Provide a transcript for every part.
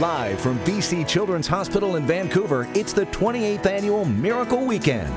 Live from BC Children's Hospital in Vancouver, it's the 28th annual Miracle Weekend.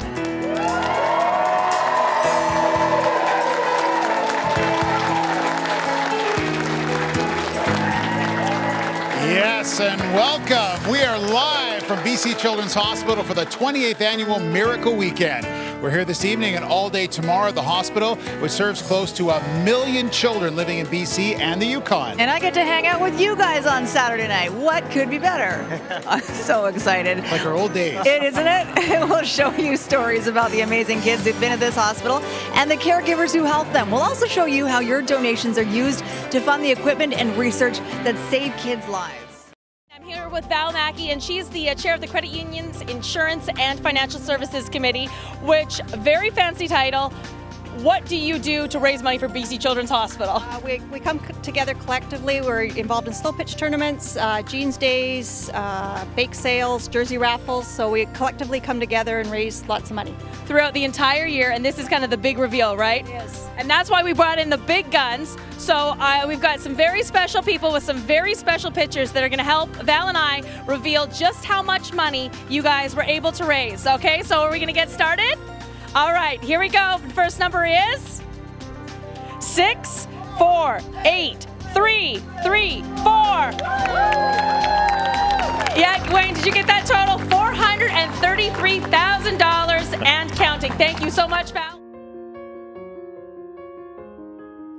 Yes, and welcome. We are live from BC Children's Hospital for the 28th annual Miracle Weekend. We're here this evening and all day tomorrow at the hospital, which serves close to a million children living in BC and the Yukon. And I get to hang out with you guys on Saturday night. What could be better? I'm so excited. Like our old days. It isn't it? We'll show you stories about the amazing kids who've been at this hospital and the caregivers who help them. We'll also show you how your donations are used to fund the equipment and research that save kids' lives. I'm here with Val Mackey, and she's the uh, chair of the Credit Union's Insurance and Financial Services Committee, which, very fancy title. What do you do to raise money for BC Children's Hospital? Uh, we, we come together collectively. We're involved in slow pitch tournaments, uh, jeans days, uh, bake sales, jersey raffles. So we collectively come together and raise lots of money. Throughout the entire year, and this is kind of the big reveal, right? Yes. And that's why we brought in the big guns. So uh, we've got some very special people with some very special pictures that are going to help Val and I reveal just how much money you guys were able to raise. Okay, so are we going to get started? All right, here we go. First number is six, four, eight, three, three, four. Yeah, Gwen, did you get that total? $433,000 and counting. Thank you so much, Val.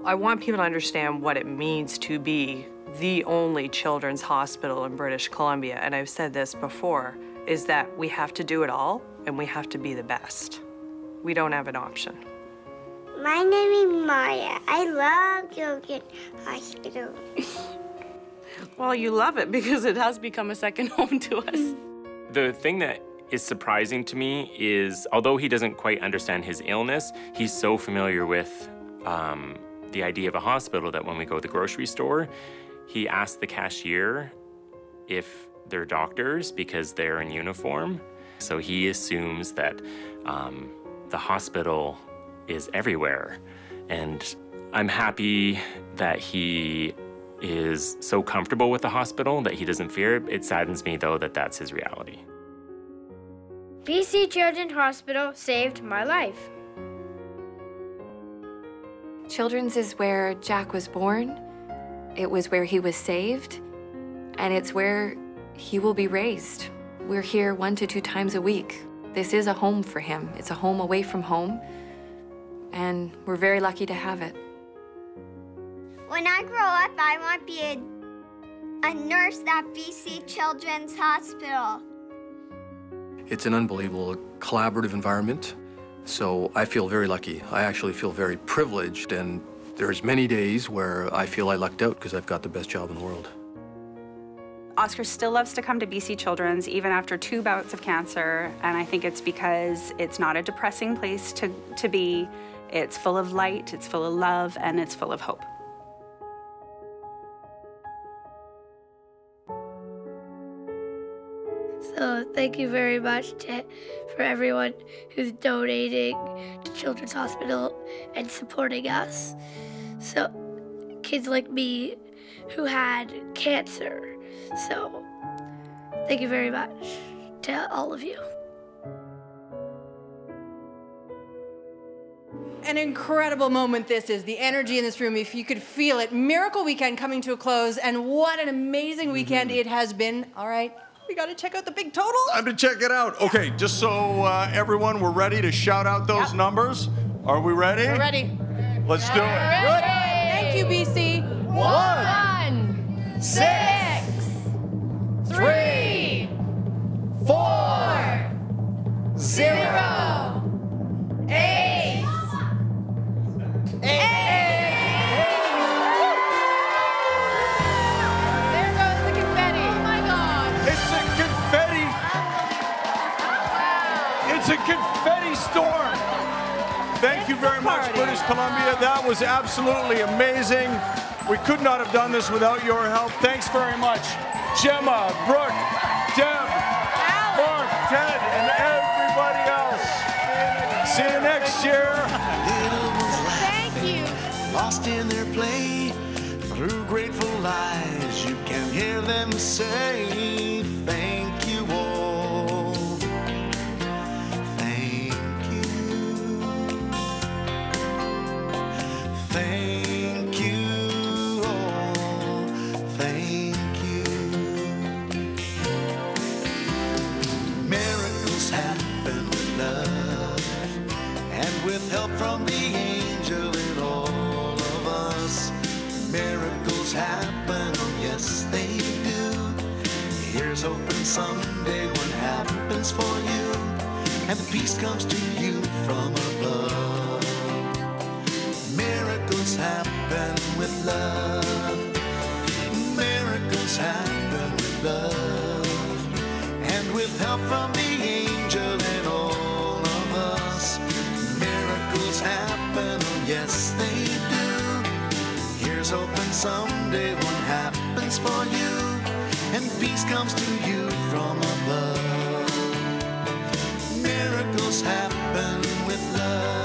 I want people to understand what it means to be the only children's hospital in British Columbia, and I've said this before, is that we have to do it all and we have to be the best. We don't have an option. My name is Maya. I love Children's Hospital. Well, you love it because it has become a second home to us. The thing that is surprising to me is, although he doesn't quite understand his illness, he's so familiar with um, the idea of a hospital that when we go to the grocery store, he asks the cashier if they're doctors because they're in uniform. So he assumes that um, the hospital is everywhere. And I'm happy that he is so comfortable with the hospital that he doesn't fear it. It saddens me, though, that that's his reality. BC Children's Hospital saved my life. Children's is where Jack was born, it was where he was saved, and it's where he will be raised. We're here one to two times a week. This is a home for him. It's a home away from home, and we're very lucky to have it. When I grow up, I want to be a, a nurse at BC Children's Hospital. It's an unbelievable collaborative environment. So I feel very lucky. I actually feel very privileged, and there's many days where I feel I lucked out because I've got the best job in the world. Oscar still loves to come to BC Children's even after two bouts of cancer, and I think it's because it's not a depressing place to, to be. It's full of light, it's full of love, and it's full of hope. So thank you very much to, for everyone who's donating to Children's Hospital and supporting us. So kids like me who had cancer. So thank you very much to all of you. An incredible moment this is. The energy in this room, if you could feel it. Miracle Weekend coming to a close, and what an amazing weekend it has been. All right, we got to check out the big total. Time to check it out. Okay, just so uh, everyone, we're ready to shout out those numbers. Are we ready? We're ready. Let's do it. Thank you, BC. Thank you very much, British Columbia. That was absolutely amazing. We could not have done this without your help. Thanks very much, Gemma, Brooke, Deb, Mark, Ted, and everybody else. See you next year. Thank you. lost in their play Through grateful eyes, you can hear them say, Thank yes they do. Here's hoping someday what happens for you, and the peace comes to you from above. Miracles happen with love. is open someday one happens for you and peace comes to you from above. Miracles happen with love.